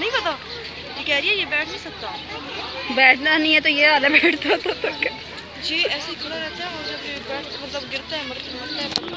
नहीं पता। ये कह रही है ये बैठ नहीं सकता। बैठना नहीं है तो ये वाला बैठता था तो क्या? जी ऐसे ही खड़ा रहता है और जब ये बैठ मतलब गिरता है मरता मरता है।